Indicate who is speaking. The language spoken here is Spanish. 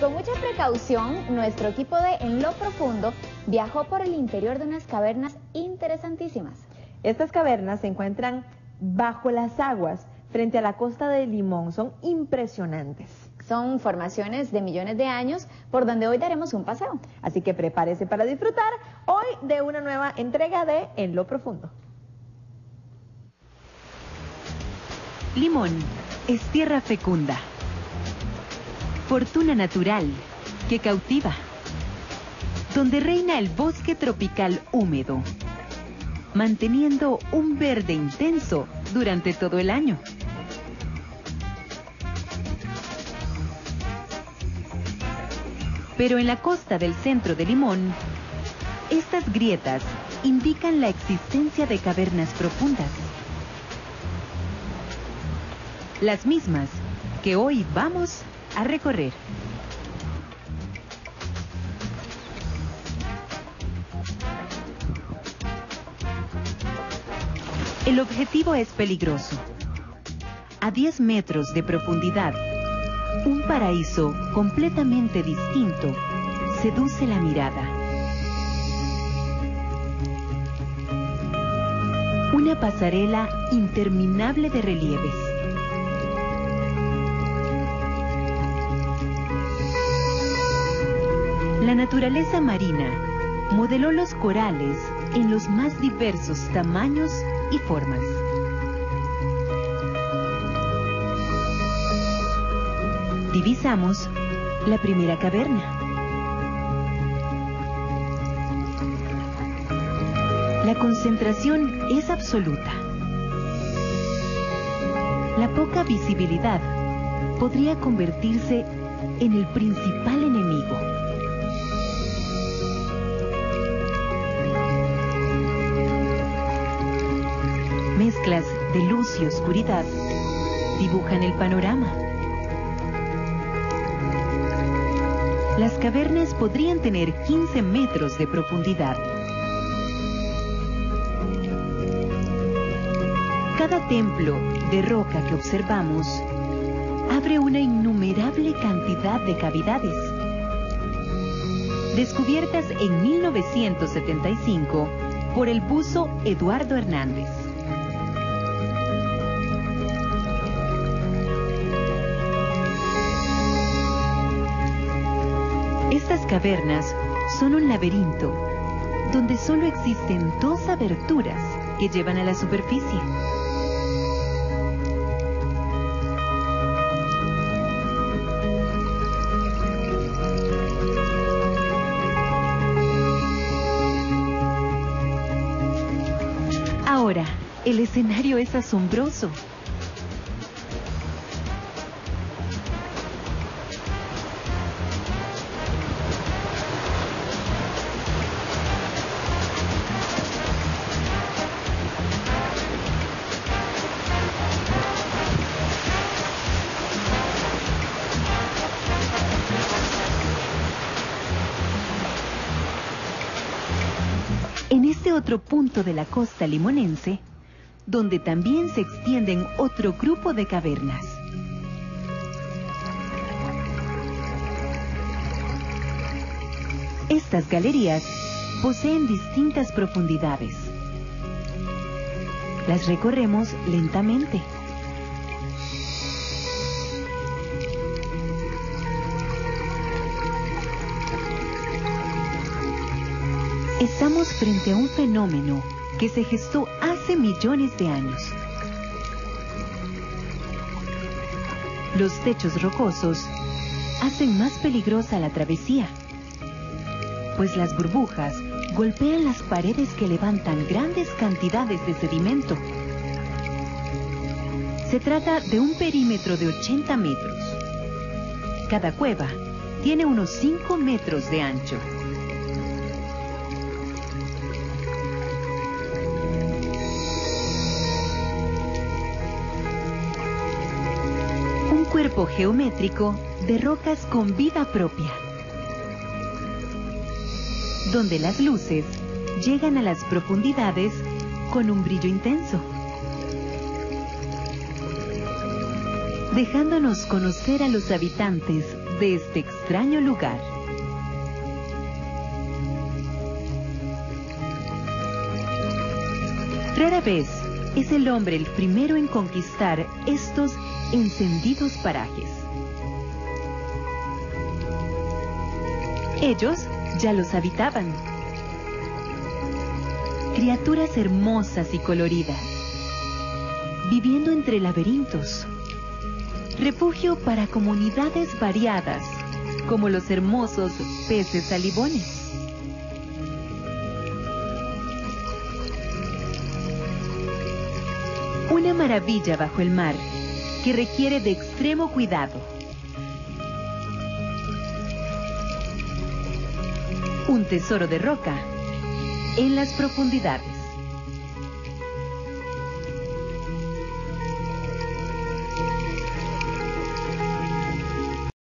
Speaker 1: Con mucha precaución, nuestro equipo de En lo Profundo viajó por el interior de unas cavernas interesantísimas.
Speaker 2: Estas cavernas se encuentran bajo las aguas frente a la costa de Limón. Son impresionantes.
Speaker 1: Son formaciones de millones de años por donde hoy daremos un paseo.
Speaker 2: Así que prepárese para disfrutar hoy de una nueva entrega de En lo Profundo.
Speaker 3: Limón es tierra fecunda fortuna natural que cautiva, donde reina el bosque tropical húmedo, manteniendo un verde intenso durante todo el año. Pero en la costa del centro de Limón, estas grietas indican la existencia de cavernas profundas. Las mismas que hoy vamos a recorrer. El objetivo es peligroso. A 10 metros de profundidad, un paraíso completamente distinto seduce la mirada. Una pasarela interminable de relieves La naturaleza marina modeló los corales en los más diversos tamaños y formas. Divisamos la primera caverna. La concentración es absoluta. La poca visibilidad podría convertirse en el principal enemigo. Mezclas de luz y oscuridad dibujan el panorama. Las cavernas podrían tener 15 metros de profundidad. Cada templo de roca que observamos abre una innumerable cantidad de cavidades. Descubiertas en 1975 por el buzo Eduardo Hernández. Estas cavernas son un laberinto donde solo existen dos aberturas que llevan a la superficie. Ahora, el escenario es asombroso. Este otro punto de la costa limonense, donde también se extienden otro grupo de cavernas. Estas galerías poseen distintas profundidades. Las recorremos lentamente. Estamos frente a un fenómeno que se gestó hace millones de años. Los techos rocosos hacen más peligrosa la travesía, pues las burbujas golpean las paredes que levantan grandes cantidades de sedimento. Se trata de un perímetro de 80 metros. Cada cueva tiene unos 5 metros de ancho. Cuerpo geométrico de rocas con vida propia, donde las luces llegan a las profundidades con un brillo intenso, dejándonos conocer a los habitantes de este extraño lugar. Rara vez es el hombre el primero en conquistar estos encendidos parajes. Ellos ya los habitaban. Criaturas hermosas y coloridas, viviendo entre laberintos. Refugio para comunidades variadas, como los hermosos peces salibones. Una maravilla bajo el mar que requiere de extremo cuidado. Un tesoro de roca en las profundidades.